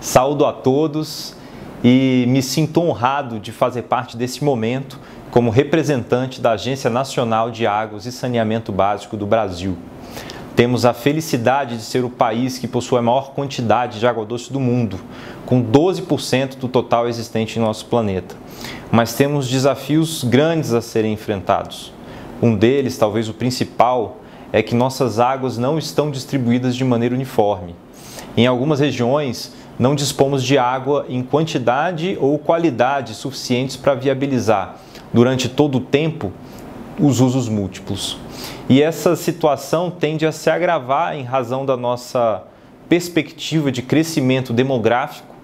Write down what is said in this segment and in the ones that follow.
Saúdo a todos e me sinto honrado de fazer parte desse momento como representante da Agência Nacional de Águas e Saneamento Básico do Brasil. Temos a felicidade de ser o país que possui a maior quantidade de água doce do mundo, com 12% do total existente em nosso planeta. Mas temos desafios grandes a serem enfrentados. Um deles, talvez o principal, é que nossas águas não estão distribuídas de maneira uniforme. Em algumas regiões, não dispomos de água em quantidade ou qualidade suficientes para viabilizar, durante todo o tempo, os usos múltiplos. E essa situação tende a se agravar em razão da nossa perspectiva de crescimento demográfico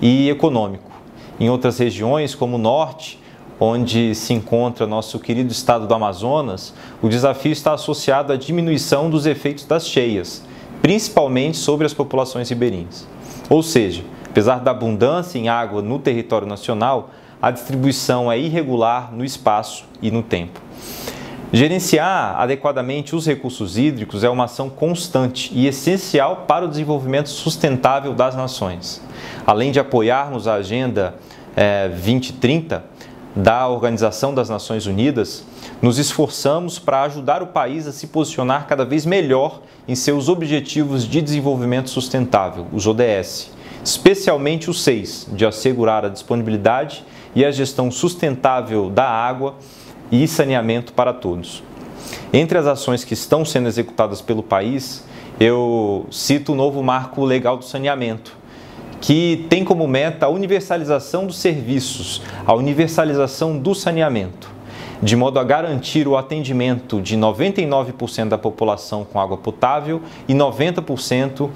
e econômico. Em outras regiões, como o Norte, onde se encontra nosso querido estado do Amazonas, o desafio está associado à diminuição dos efeitos das cheias, principalmente sobre as populações ribeirinhas. Ou seja, apesar da abundância em água no território nacional, a distribuição é irregular no espaço e no tempo. Gerenciar adequadamente os recursos hídricos é uma ação constante e essencial para o desenvolvimento sustentável das nações. Além de apoiarmos a Agenda é, 2030 da Organização das Nações Unidas, nos esforçamos para ajudar o país a se posicionar cada vez melhor em seus Objetivos de Desenvolvimento Sustentável, os ODS, especialmente os seis, de assegurar a disponibilidade e a gestão sustentável da água e saneamento para todos. Entre as ações que estão sendo executadas pelo país, eu cito o novo Marco Legal do Saneamento, que tem como meta a universalização dos serviços, a universalização do saneamento, de modo a garantir o atendimento de 99% da população com água potável e 90%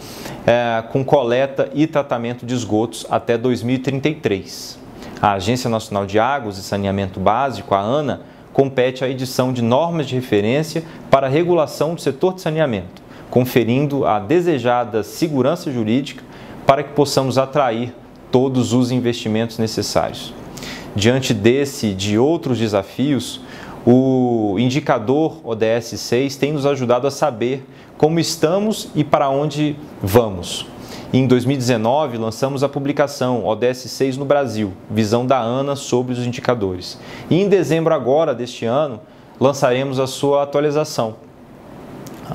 é, com coleta e tratamento de esgotos até 2033. A Agência Nacional de Águas e Saneamento Básico, a ANA, compete à edição de normas de referência para a regulação do setor de saneamento, conferindo a desejada segurança jurídica para que possamos atrair todos os investimentos necessários. Diante desse e de outros desafios, o indicador ODS 6 tem nos ajudado a saber como estamos e para onde vamos. Em 2019, lançamos a publicação ODS 6 no Brasil, visão da ANA sobre os indicadores. E em dezembro agora deste ano, lançaremos a sua atualização,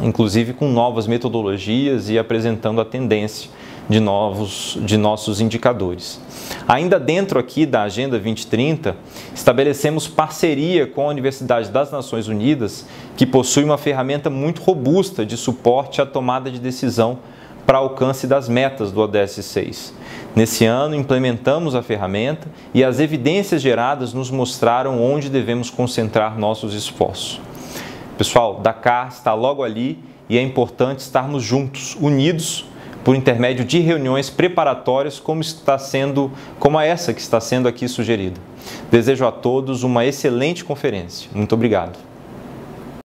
inclusive com novas metodologias e apresentando a tendência de novos de nossos indicadores. Ainda dentro aqui da Agenda 2030, estabelecemos parceria com a Universidade das Nações Unidas, que possui uma ferramenta muito robusta de suporte à tomada de decisão para alcance das metas do ODS 6. Nesse ano, implementamos a ferramenta e as evidências geradas nos mostraram onde devemos concentrar nossos esforços. Pessoal, Dakar está logo ali e é importante estarmos juntos, unidos, por intermédio de reuniões preparatórias, como está sendo, como essa que está sendo aqui sugerida. Desejo a todos uma excelente conferência. Muito obrigado.